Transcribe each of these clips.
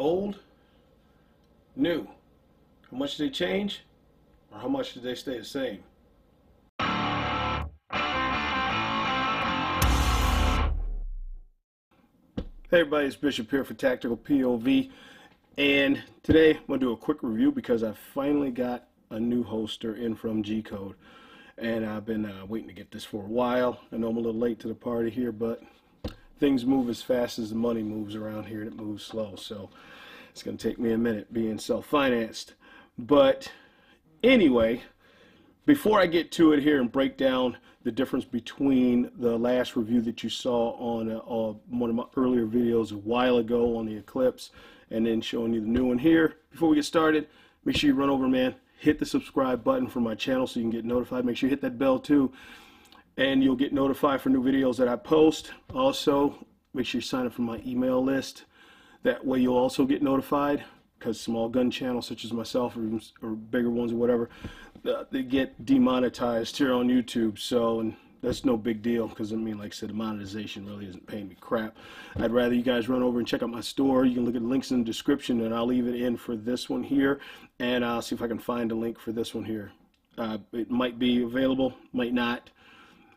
Old, new. How much did they change? Or how much did they stay the same? Hey everybody, it's Bishop here for Tactical POV. And today I'm going to do a quick review because I finally got a new holster in from G-Code. And I've been uh, waiting to get this for a while. I know I'm a little late to the party here, but things move as fast as the money moves around here and it moves slow. So it's going to take me a minute being self-financed. But anyway, before I get to it here and break down the difference between the last review that you saw on uh, uh, one of my earlier videos a while ago on the Eclipse and then showing you the new one here, before we get started, make sure you run over, man, hit the subscribe button for my channel so you can get notified. Make sure you hit that bell too and you'll get notified for new videos that I post. Also, make sure you sign up for my email list. That way you'll also get notified because small gun channels such as myself or, or bigger ones or whatever, uh, they get demonetized here on YouTube. So, and that's no big deal because I mean, like I said, the monetization really isn't paying me crap. I'd rather you guys run over and check out my store. You can look at links in the description, and I'll leave it in for this one here, and I'll see if I can find a link for this one here. Uh, it might be available, might not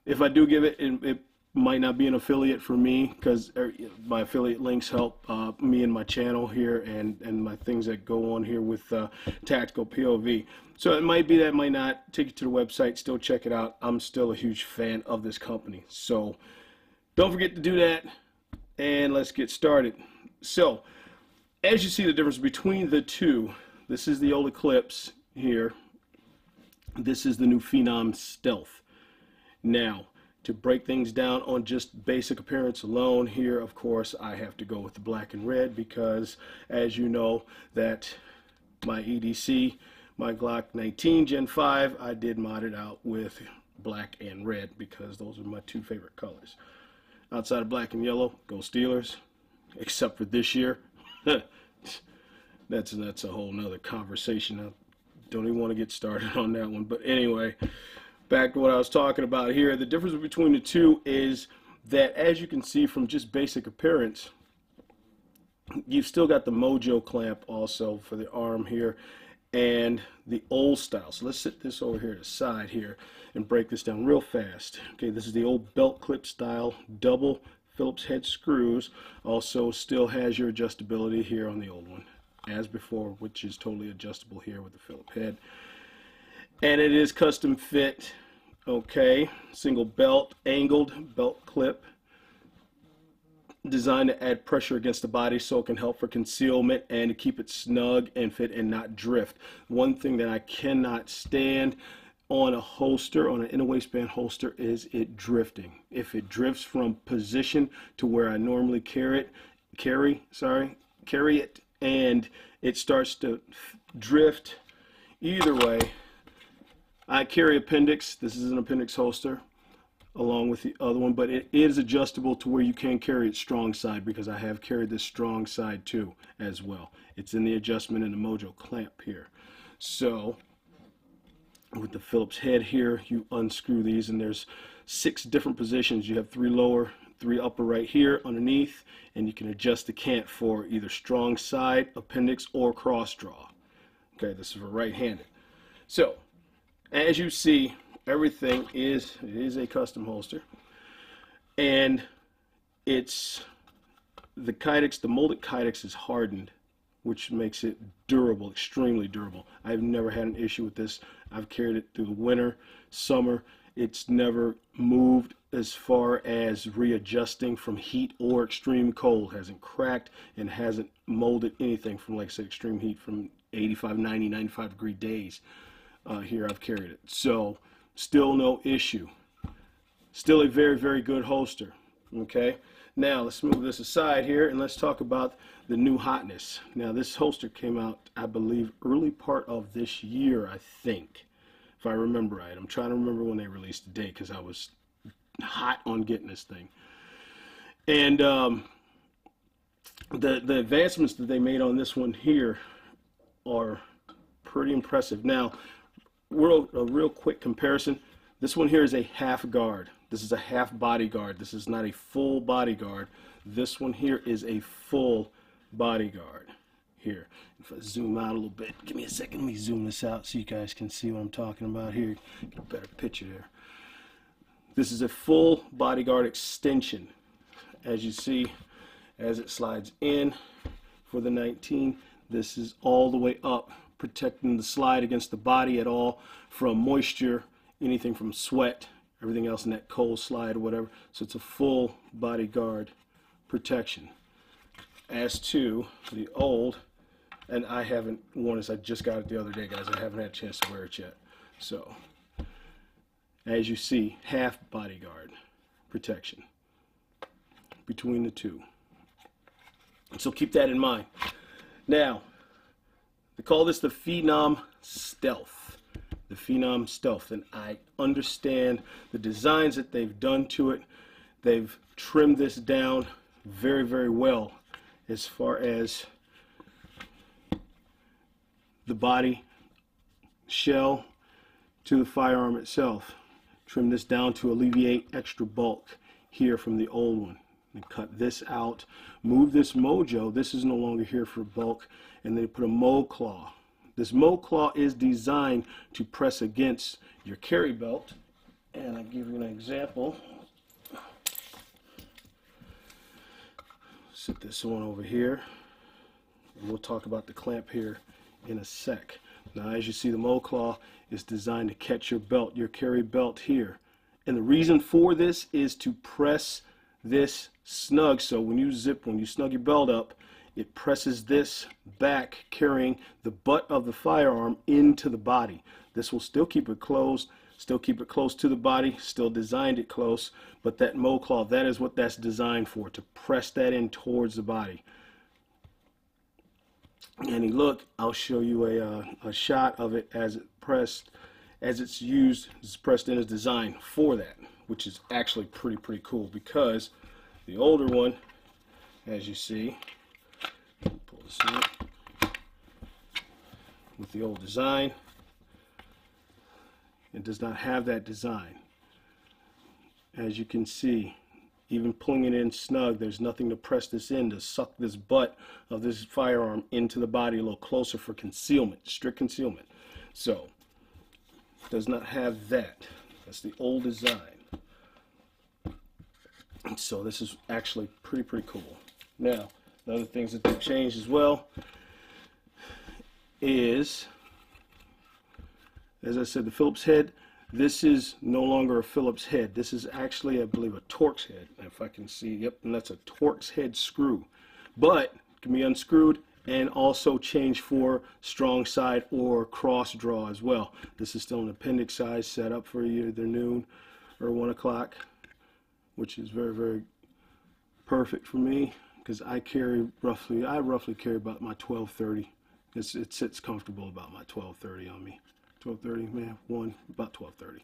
if I do give it, it, it might not be an affiliate for me because er, my affiliate links help uh, me and my channel here and, and my things that go on here with uh, Tactical POV. So it might be that might not take you to the website. Still check it out. I'm still a huge fan of this company. So don't forget to do that. And let's get started. So as you see the difference between the two, this is the old Eclipse here. This is the new Phenom Stealth. Now, to break things down on just basic appearance alone here, of course, I have to go with the black and red because, as you know, that my EDC, my Glock 19 Gen 5, I did mod it out with black and red because those are my two favorite colors. Outside of black and yellow, go Steelers, except for this year. that's that's a whole nother conversation. I don't even want to get started on that one. But anyway, back to what I was talking about here. The difference between the two is that as you can see from just basic appearance, you've still got the Mojo clamp also for the arm here and the old style. So let's set this over here to the side here and break this down real fast. Okay, this is the old belt clip style double Phillips head screws. Also still has your adjustability here on the old one as before, which is totally adjustable here with the Phillips head and it is custom fit okay single belt angled belt clip designed to add pressure against the body so it can help for concealment and to keep it snug and fit and not drift. One thing that I cannot stand on a holster on an inner waistband holster is it drifting. If it drifts from position to where I normally carry it carry sorry carry it and it starts to drift either way I carry appendix. This is an appendix holster along with the other one, but it is adjustable to where you can carry it strong side because I have carried this strong side too as well. It's in the adjustment in the Mojo clamp here. So with the Phillips head here, you unscrew these and there's six different positions. You have three lower, three upper right here underneath, and you can adjust the cant for either strong side, appendix, or cross draw. Okay, this is for right-handed. So as you see, everything is is a custom holster, and it's the Kydex, the molded Kydex is hardened, which makes it durable, extremely durable. I've never had an issue with this. I've carried it through the winter, summer. It's never moved as far as readjusting from heat or extreme cold. Hasn't cracked and hasn't molded anything from, like I said, extreme heat from 85, 90, 95 degree days uh, here I've carried it. So still no issue. Still a very, very good holster. Okay. Now let's move this aside here and let's talk about the new hotness. Now this holster came out, I believe, early part of this year, I think, if I remember right. I'm trying to remember when they released the date because I was hot on getting this thing. And um, the the advancements that they made on this one here are pretty impressive. Now, real, a real quick comparison. This one here is a half guard. This is a half bodyguard. This is not a full bodyguard. This one here is a full bodyguard. here. If I zoom out a little bit, give me a second, let me zoom this out so you guys can see what I'm talking about here. Get a better picture there. This is a full bodyguard extension. As you see, as it slides in for the 19, this is all the way up, protecting the slide against the body at all from moisture, anything from sweat, everything else in that cold slide or whatever. So it's a full bodyguard protection. As to the old, and I haven't worn this, I just got it the other day, guys. I haven't had a chance to wear it yet. So, as you see, half bodyguard protection between the two. So keep that in mind. Now, they call this the Phenom Stealth. The Phenom Stealth. And I understand the designs that they've done to it. They've trimmed this down very, very well as far as the body shell to the firearm itself. Trim this down to alleviate extra bulk here from the old one. And cut this out. Move this mojo. This is no longer here for bulk. And then put a MoClaw. This MoClaw is designed to press against your carry belt. And I'll give you an example. Set this one over here. And we'll talk about the clamp here in a sec. Now as you see the MoClaw is designed to catch your belt, your carry belt here. And the reason for this is to press this snug. So when you zip, when you snug your belt up, it presses this back, carrying the butt of the firearm into the body. This will still keep it closed, still keep it close to the body, still designed it close, but that MoClaw, that is what that's designed for, to press that in towards the body. And look, I'll show you a, uh, a shot of it as it pressed, as it's used, it's pressed in as designed for that which is actually pretty, pretty cool because the older one, as you see, pull this in, with the old design, it does not have that design. As you can see, even pulling it in snug, there's nothing to press this in to suck this butt of this firearm into the body a little closer for concealment, strict concealment. So, does not have that. That's the old design. So this is actually pretty, pretty cool. Now, the other things that they've changed as well is, as I said, the Phillips head. This is no longer a Phillips head. This is actually, I believe, a Torx head. If I can see, yep, and that's a Torx head screw. But can be unscrewed and also change for strong side or cross draw as well. This is still an appendix size set up for either noon or one o'clock which is very, very perfect for me because I carry roughly, I roughly carry about my 1230. It's, it sits comfortable about my 1230 on me. 1230, man, one, about 1230.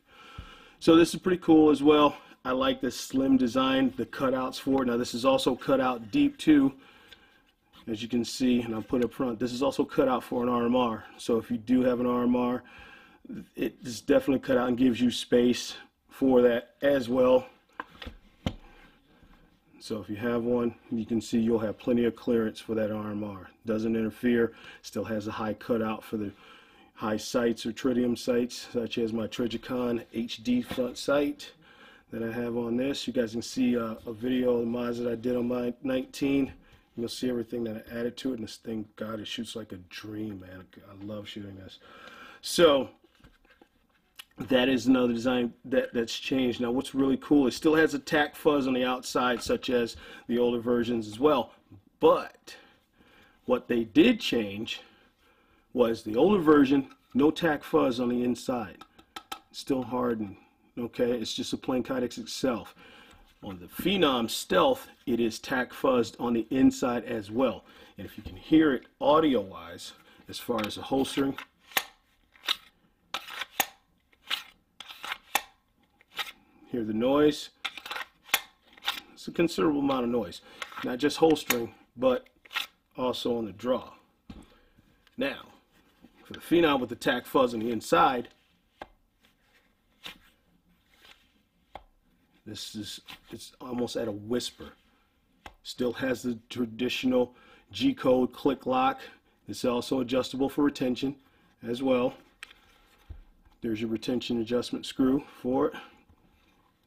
So this is pretty cool as well. I like this slim design, the cutouts for it. Now this is also cut out deep too, as you can see, and I'll put up front. This is also cut out for an RMR. So if you do have an RMR, it is definitely cut out and gives you space for that as well. So if you have one, you can see you'll have plenty of clearance for that RMR. Doesn't interfere, still has a high cutout for the high sights or tritium sights, such as my Trijicon HD front sight that I have on this. You guys can see uh, a video of the mods that I did on my 19. You'll see everything that I added to it, and this thing, God, it shoots like a dream, man. I love shooting this. So, that is another design that, that's changed. Now what's really cool, it still has a tack fuzz on the outside such as the older versions as well. But what they did change was the older version, no tack fuzz on the inside. Still hardened, okay? It's just a plain Kydex itself. On the Phenom Stealth, it is tack fuzzed on the inside as well. And if you can hear it audio-wise, as far as the holstering, Hear the noise. It's a considerable amount of noise. Not just holstering, but also on the draw. Now, for the Phenom with the tack fuzz on the inside, this is it's almost at a whisper. Still has the traditional G-code click lock It's also adjustable for retention as well. There's your retention adjustment screw for it.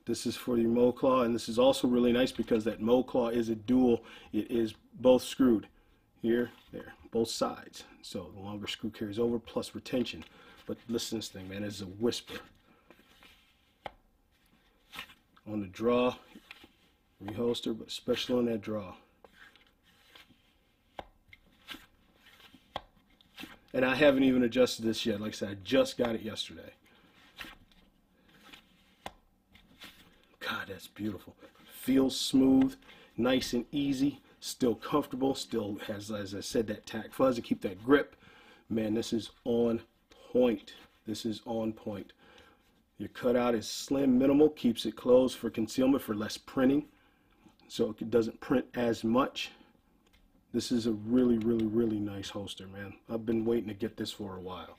This is for your MoClaw, and this is also really nice because that MoClaw is a dual. It is both screwed here, there, both sides. So the longer screw carries over plus retention. But listen to this thing, man, it's a whisper. On the draw, reholster, but especially on that draw. And I haven't even adjusted this yet. Like I said, I just got it yesterday. God, that's beautiful. Feels smooth, nice and easy, still comfortable, still has, as I said, that tack fuzz to keep that grip. Man, this is on point. This is on point. Your cutout is slim, minimal, keeps it closed for concealment for less printing. So it doesn't print as much. This is a really, really, really nice holster, man. I've been waiting to get this for a while.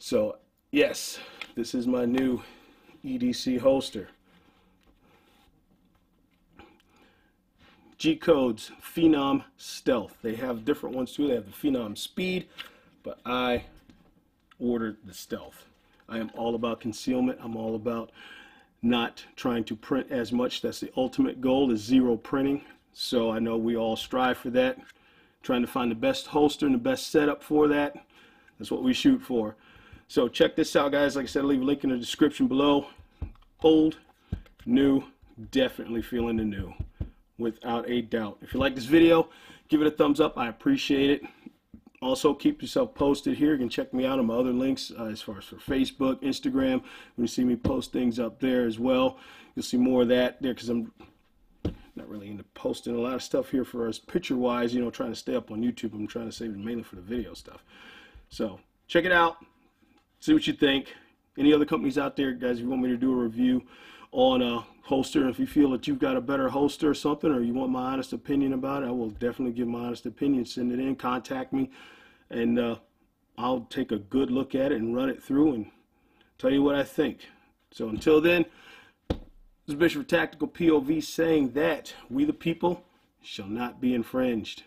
So, yes, this is my new EDC holster. G Code's Phenom Stealth. They have different ones too. They have the Phenom Speed, but I ordered the Stealth. I am all about concealment. I'm all about not trying to print as much. That's the ultimate goal is zero printing. So I know we all strive for that. Trying to find the best holster and the best setup for that. That's what we shoot for. So check this out, guys. Like I said, I'll leave a link in the description below. Old, new, definitely feeling the new. Without a doubt. If you like this video, give it a thumbs up. I appreciate it. Also, keep yourself posted here. You can check me out on my other links uh, as far as for Facebook, Instagram. When you see me post things up there as well, you'll see more of that there because I'm not really into posting a lot of stuff here for us picture wise you know trying to stay up on youtube i'm trying to save it mainly for the video stuff so check it out see what you think any other companies out there guys if you want me to do a review on a holster. If you feel that you've got a better holster or something or you want my honest opinion about it i will definitely give my honest opinion. Send it in contact me and uh, i'll take a good look at it and run it through and tell you what i think. So until then this is Bishop Tactical POV saying that we the people shall not be infringed.